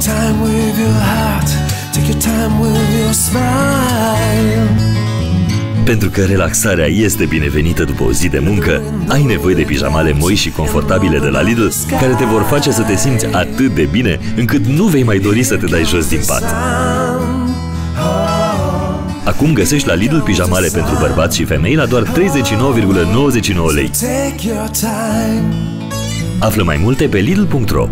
your time with your heart, take your time with your smile. Pentru că relaxarea este binevenită după o zi de muncă, ai nevoie de pijamale moi și confortabile de la Lidl, care te vor face să te simți atât de bine, încât nu vei mai dori să te dai jos din pat. Acum găsești la Lidl pijamale pentru bărbați și femei la doar 39,99 lei. Află mai multe pe Lidl.ro